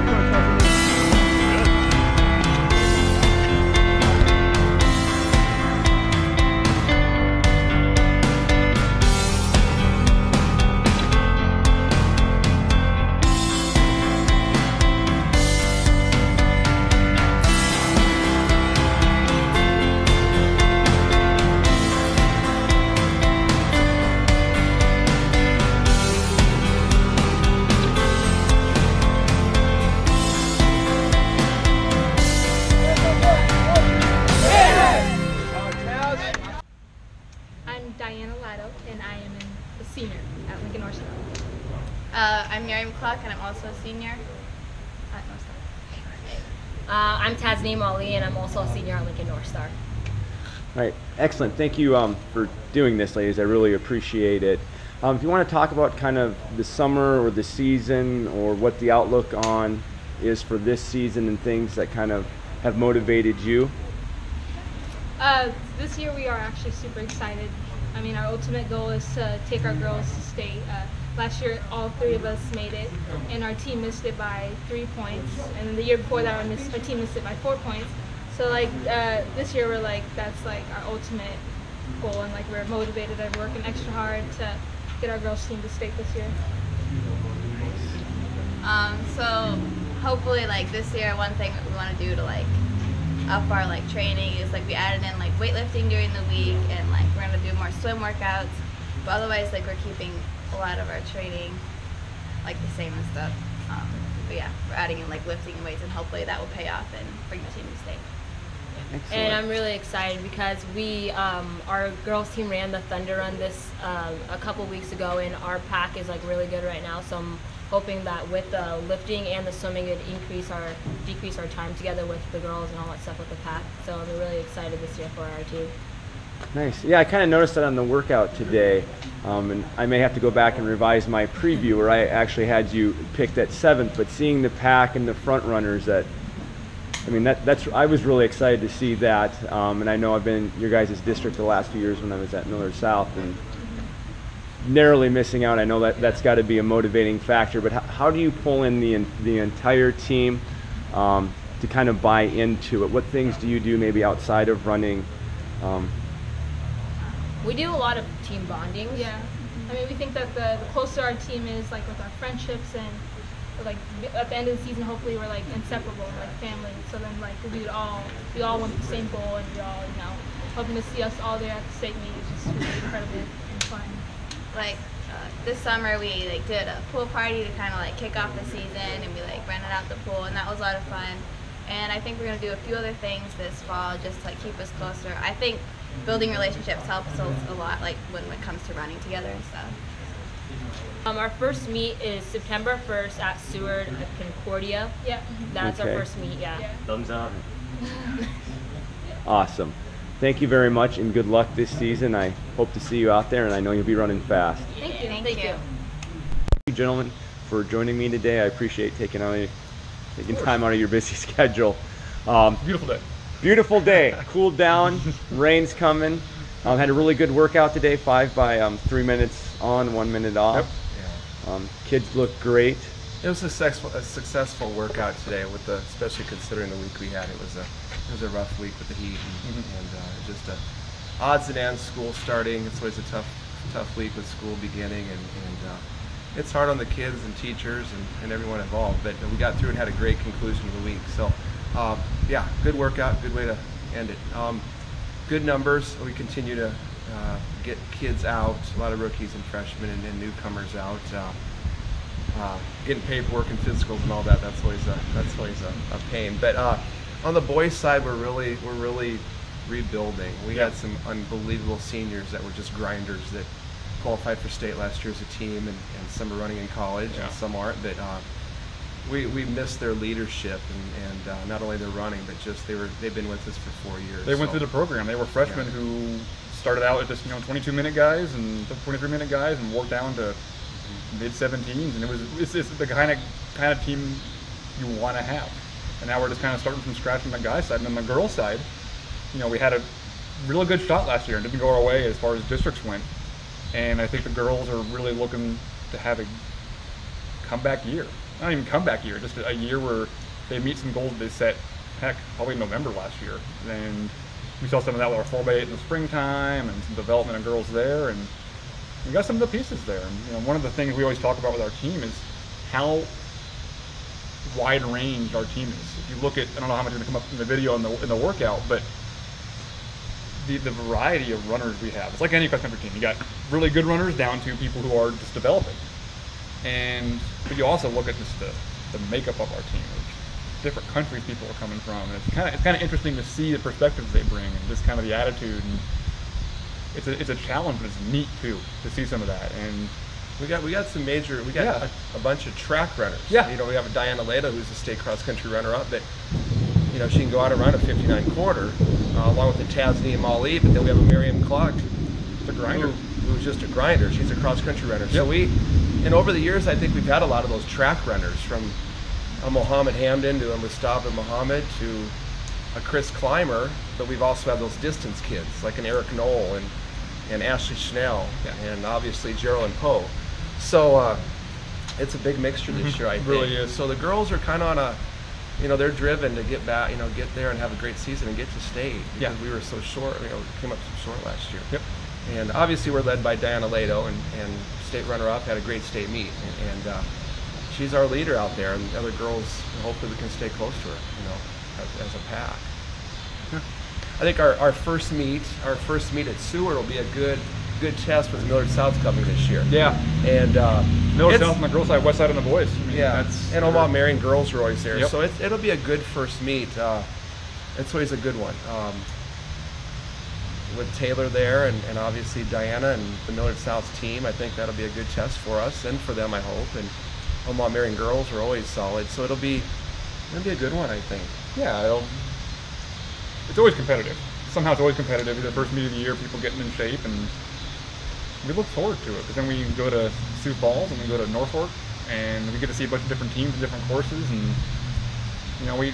今 I'm Miriam Clark, and I'm also a senior at North Star. Uh, I'm Tasneem Ali, and I'm also a senior at Lincoln North Star. All right, excellent. Thank you um, for doing this, ladies. I really appreciate it. Um, if you want to talk about kind of the summer or the season or what the outlook on is for this season and things that kind of have motivated you. Uh, this year we are actually super excited. I mean, our ultimate goal is to take our girls to state. Uh, last year, all three of us made it, and our team missed it by three points. And the year before that, our, our team missed it by four points. So like uh, this year, we're like that's like our ultimate goal, and like we're motivated and working extra hard to get our girls team to state this year. Um, so hopefully, like this year, one thing that we want to do to like up our like training is like we added in like weightlifting during the week, and like we're gonna do more swim workouts. But otherwise, like we're keeping a lot of our training like the same and stuff. Um, but yeah, we're adding in like lifting and weights, and hopefully that will pay off and bring the team to state. Excellent. And I'm really excited because we, um, our girls team ran the Thunder Run this um, a couple weeks ago, and our pack is like really good right now. So I'm hoping that with the lifting and the swimming, it increase our decrease our time together with the girls and all that stuff with the pack. So I'm really excited this year for our team. Nice. Yeah, I kind of noticed that on the workout today, um, and I may have to go back and revise my preview where I actually had you picked at seventh. But seeing the pack and the front runners, that I mean, that, that's I was really excited to see that. Um, and I know I've been your guys' district the last few years when I was at Millard South, and narrowly missing out. I know that that's got to be a motivating factor. But how, how do you pull in the the entire team um, to kind of buy into it? What things do you do maybe outside of running? Um, We do a lot of team bonding. Yeah, I mean, we think that the, the closer our team is, like with our friendships and like at the end of the season, hopefully we're like inseparable, like family. So then like we would all we all want the same goal, and we all you know hoping to see us all there at the state meet is just really incredible and fun. like uh, this summer we like did a pool party to kind of like kick off the season and we like rented out the pool and that was a lot of fun and i think we're going to do a few other things this fall just to like keep us closer i think building relationships helps us a lot like when it comes to running together and stuff Um, our first meet is September 1st at Seward at Concordia. Yeah. That's Okay. our first meet. Yeah. Yeah. Thumbs up. Awesome. Thank you very much and good luck this season. I hope to see you out there and I know you'll be running fast. Thank you. Thank Thank you. you. Thank you, gentlemen, for joining me today. I appreciate taking out taking time out of your busy schedule. Um, Beautiful day. Beautiful day, cooled down, rain's coming. Um, had a really good workout today, five by um, three minutes on, one minute off. Um, kids look great. It was a successful, a successful workout today, with the, especially considering the week we had. It was a it was a rough week with the heat, and, and uh, just a odds and ends. School starting. It's always a tough tough week with school beginning, and, and uh, it's hard on the kids and teachers and, and everyone involved. But we got through and had a great conclusion of the week. So um, yeah, good workout, good way to end it. Um, good numbers. We continue to uh, get kids out, a lot of rookies and freshmen and, and newcomers out. Uh, uh, getting paperwork and physicals and all that. That's always a that's always a, a pain. But uh, on the boys' side, we're really we're really rebuilding. We Yeah. had some unbelievable seniors that were just grinders that qualified for state last year as a team, and, and some are running in college Yeah. and some aren't. But uh, we we missed their leadership and, and uh, not only their running, but just they were they've been with us for four years. They went so- through the program. They were freshmen Yeah. who started out at just you know 22 minute guys and 23 minute guys and worked down to mid 17s, and it was it's, it's the kind of kind of team you want to have. And now we're just kind of starting from scratch on the guy side, and on the girl side, you know, we had a really good shot last year and didn't go our way as far as districts went. And I think the girls are really looking to have a comeback year. Not even comeback year, just a, year where they meet some goals they set, heck, probably November last year. And we saw some of that with our 4 by 8 in the springtime and some development of girls there. And we got some of the pieces there. And you know, one of the things we always talk about with our team is how wide range our team is. If you look at, I don't know how much is going to come up in the video in the, in the workout, but the, the variety of runners we have. It's like any cross country team. You got really good runners down to people who are just developing. And but you also look at just the, the makeup of our team, which different countries people are coming from. And it's kind of it's kind of interesting to see the perspectives they bring and just kind of the attitude. And it's a it's a challenge, but it's neat too to see some of that. And We got we got some major. We got Yeah. a, a bunch of track runners. Yeah. You know, we have a Diana Leda who's a state cross country runner up, but you know she can go out and run a 59 quarter, uh, along with the Tasneem Ali. But then we have a Miriam Clark, The grinder. who, who's just a grinder. She's a cross country runner. So we, and over the years, I think we've had a lot of those track runners from a Mohammed Hamdan to a Mustafa Muhammad to a Chris Clymer, but we've also had those distance kids like an Eric Knoll and, and Ashley Schnell Yeah. and obviously Geraldine Poe. So uh, it's a big mixture this year, I think. Mm-hmm. Really is. So the girls are kind of on a, you know, they're driven to get back, you know, get there and have a great season and get to state Yeah. because we were so short, you know, came up so short last year. Yep. And obviously, we're led by Diana Lato, and, and state runner-up had a great state meet, and, and uh, she's our leader out there. And the other girls, hopefully, we can stay close to her, you know, as, as a pack. Yeah. I think our, our first meet, our first meet at Seward will be a good good test with Millard South coming this year. Yeah. And uh, Miller it's- South on the girls' side, west side on the boys. I mean, yeah, That's, and Omaha Marian girls are always there, Yep. so it's, it'll be a good first meet. Uh, it's always a good one. Um, with Taylor there, and, and obviously Diana and the Millard South team, I think that'll be a good test for us and for them, I hope. And Omaha Marian girls are always solid, so it'll be it'll be a good one, I think. Yeah, it'll, it's always competitive. Somehow it's always competitive. The first meet of the year, people getting in shape, and we look forward to it. Because then we go to Sioux Falls and we go to Norfolk, and we get to see a bunch of different teams and different courses. And you know, we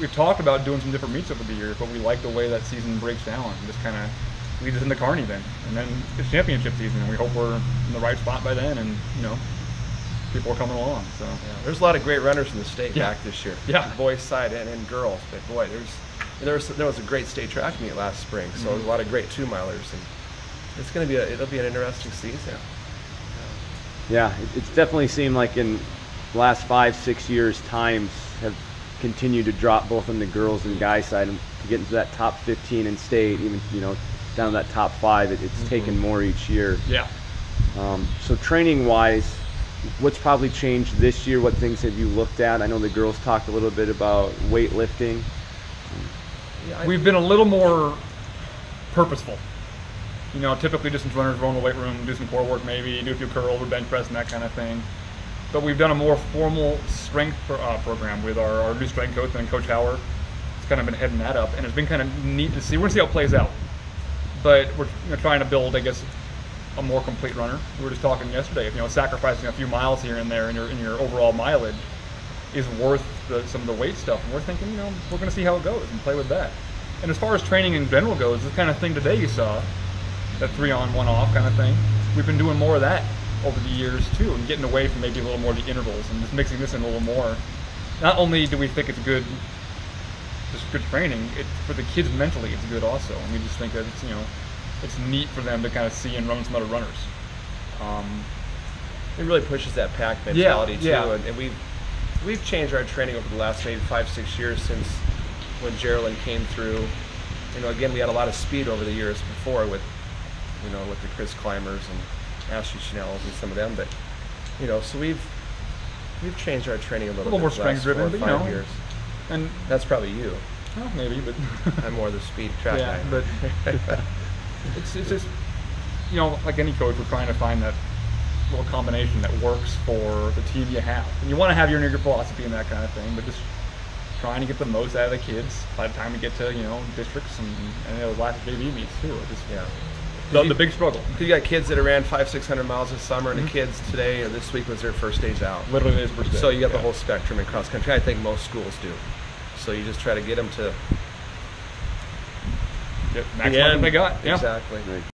we've talked about doing some different meets over the years, but we like the way that season breaks down and just kind of leads us into Kearney then, and then it's championship season, and we hope we're in the right spot by then, and you know, people are coming along. So Yeah, there's a lot of great runners in the state Yeah. back this year. Yeah. boys side and, and girls. But boy, there's there was there was a great state track meet last spring, so Mm-hmm. a lot of great two milers, and it's gonna be a, it'll be an interesting season. Yeah, it, it's definitely seemed like in last five, six years, times have continued to drop both on the girls and guys side and to get into that top 15 in state, even you know down to that top five. It, it's taken more each year. yeah. Um, so training wise, what's probably changed this year? What things have you looked at? I know the girls talked a little bit about weightlifting. We've been a little more purposeful. You know, typically distance runners roll in the weight room, do some core work maybe, do a few curls or bench press and that kind of thing. But we've done a more formal strength pro- uh, program with our, our new strength coach and Coach Howard. It's kind of been heading that up, and it's been kind of neat to see. We're gonna see how it plays out. But we're you know, trying to build, I guess, a more complete runner. We were just talking yesterday, if you know, sacrificing a few miles here and there in your in your overall mileage is worth the, some of the weight stuff. And we're thinking, you know, we're going to see how it goes and play with that. And as far as training in general goes, this kind of thing today you saw, that three on, one off kind of thing, we've been doing more of that over the years too, and getting away from maybe a little more of the intervals and just mixing this in a little more. Not only do we think it's good, just good training, it, for the kids mentally, it's good also. And we just think that it's, you know, it's neat for them to kind of see and run with some other runners. Um, it really pushes that pack Yeah, mentality too, yeah. and, and we've we've changed our training over the last maybe five six years since when Geraldine came through. You know, again, we had a lot of speed over the years before with, you know, with the Chris Clymers and Ashley Schnells and some of them, but you know, so we've we've changed our training a little, little bit more strength driven, but you know, years. and That's probably you. well, maybe, but I'm more the speed track yeah, guy. but it's, it's just you know, like any coach, we're trying to find that little combination that works for the team you have. And you want to have your your philosophy and that kind of thing, but just trying to get the most out of the kids by the time we get to you know districts and, and those last JV meets too. Just yeah. The, the big struggle. You got kids that have ran five, six hundred miles this summer, and the mm-hmm. kids today or this week was their first days out. Literally, it is first day. So you got the whole spectrum in cross country. I think most schools do. So you just try to get them to Yep, the maximize what they got. Yeah. Exactly. Right.